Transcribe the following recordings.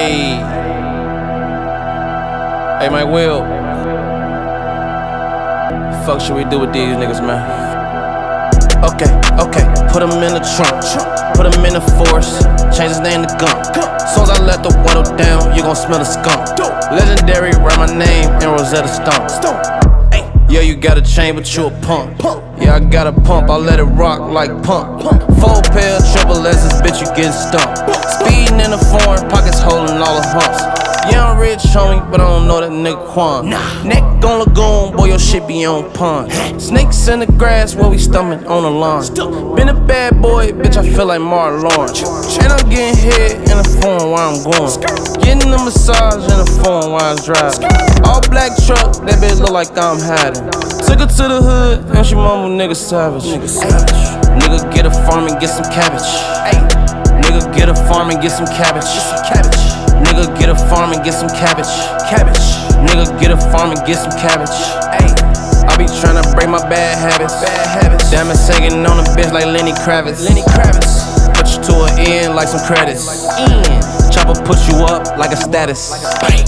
Hey. Hey, my Will. Fuck should we do with these niggas, man? Okay, okay, put him in the trunk. Put him in the force, change his name to Gump. Soon as I let the window down, you gon' smell the skunk. Legendary, write my name in Rosetta Stone. Yeah, you got a chain, but you a pump. Yeah, I got a pump, I let it rock like pump. Four pair, triple S's, bitch, you getting stumped. Speeding in the foreign, pockets holding all the humps. Yeah, I'm rich, homie, but I don't know that nigga Quan. Neck on Lagoon, boy, your shit be on pond. Snakes in the grass while we stomach on the lawn. Been a bad boy, bitch, I feel like Martin Lawrence. And I'm getting hit in the phone while I'm going. Getting a massage in the phone while I'm drive. All black truck, that bitch look like I'm hiding. Took her to the hood, and she mumble, nigga savage. Nigga savage. Nigga get a farm and get some cabbage. Nigga get a farm and get some cabbage. cabbage. Get a farm and get some cabbage. Cabbage. Nigga get a farm and get some cabbage. Ayy. I be tryna break my bad habits. Bad habits. Diamond singing on a bitch like Lenny Kravitz. Lenny Kravitz. Put you to an end like some credits. In. Chopper put you up like a status. Bang.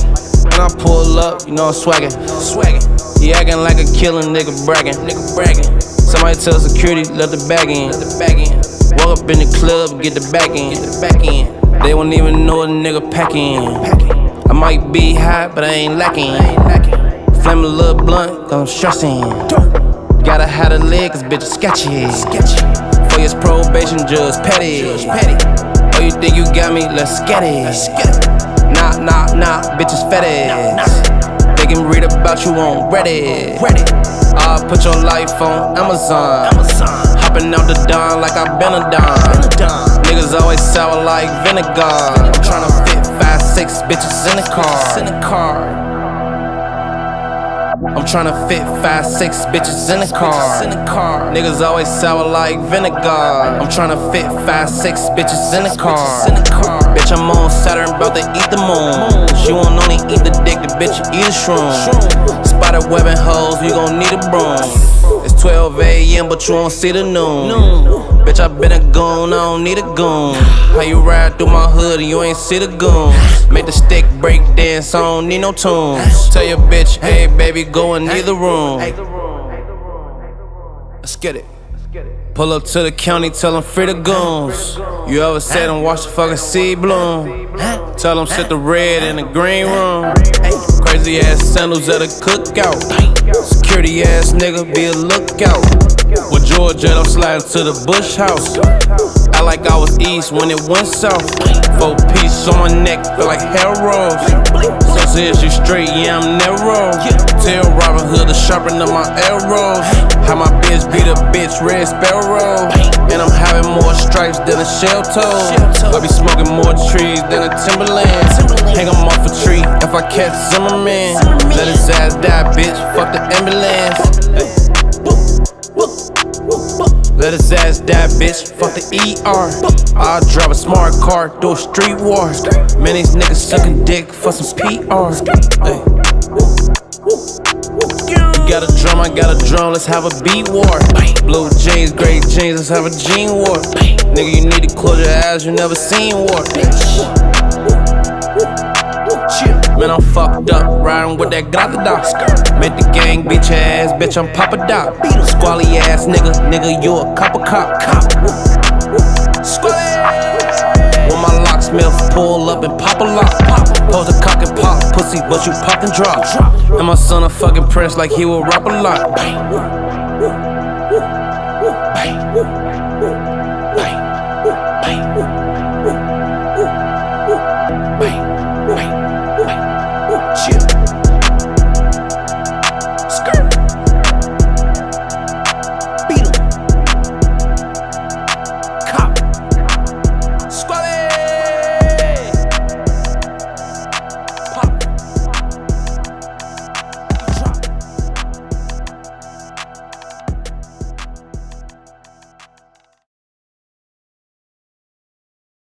And I pull up, you know I'm swaggin'. Swaggin'. He acting like a killin' nigga bragging. Nigga bragging. Somebody tell security, let the bag in. Let the bag in. Walk up in the club, get the back in. Get the back in. They won't even know a nigga packing. I might be hot, but I ain't lacking. Flame a little blunt, gon' stressing. Gotta have a leg, cause bitch is sketchy. For his probation, judge petty. Oh, you think you got me? Let's get it. Nah, nah, nah, bitches fetish. They can read about you on Reddit. I'll put your life on Amazon. Hopping out the dawn like I've been a dime. Niggas always sour like vinegar. I'm tryna six bitches in the car. In the car. I'm tryna fit five, six bitches in the car. In the car. Niggas always sour like vinegar. I'm tryna fit five, six bitches in the car. In the car. Bitch, I'm on Saturn, about to eat the moon. She won't only eat the dick, the bitch eat a shroom. Spider webbing hoes, you gon' need a broom. It's 12 a.m., but you won't see the noon. Bitch, I been a goon, I don't need a goon. How you ride through my hood and you ain't see the goons? Make the stick break dance, I don't need no tunes. Tell your bitch, hey baby, go in either room. Let's get it. Pull up to the county, tell them free the goons. You ever said them watch the fucking seed bloom? Tell them sit the red in the green room. Crazy ass sandals at a cookout. Security ass nigga, be a lookout. With Georgia, I'm sliding to the Bush house. I like I was east when it went south. Four piece on my neck, feel like hair rolls. So says you straight, yeah, I'm narrow. Tell Robin Hood to sharpen up my arrows. How my bitch beat a bitch, red sparrow. And I'm having more stripes than a shell toe. I be smoking more trees than a Timberland. Hang him off a tree if I catch Zimmerman. Let his ass die, bitch. Fuck the ambulance. Let his ass die, bitch. Fuck the ER. I'll drive a smart car, do a street war. Man, these niggas sucking dick for some PR. Hey. Got a drum, I got a drum, let's have a beat war. Blue jeans, gray jeans, let's have a jean war. Nigga, you need to close your eyes, you never seen war. Man, I'm fucked up, riding with that Glock Make the gang your ass, bitch, I'm Papa Doc. Squally ass nigga, nigga, you a copper cop. cop. Squally. When my locksmith pull up and pop a lock. Pose pussy, but you pop and drop. And my son a fucking prince like he will rap a lot.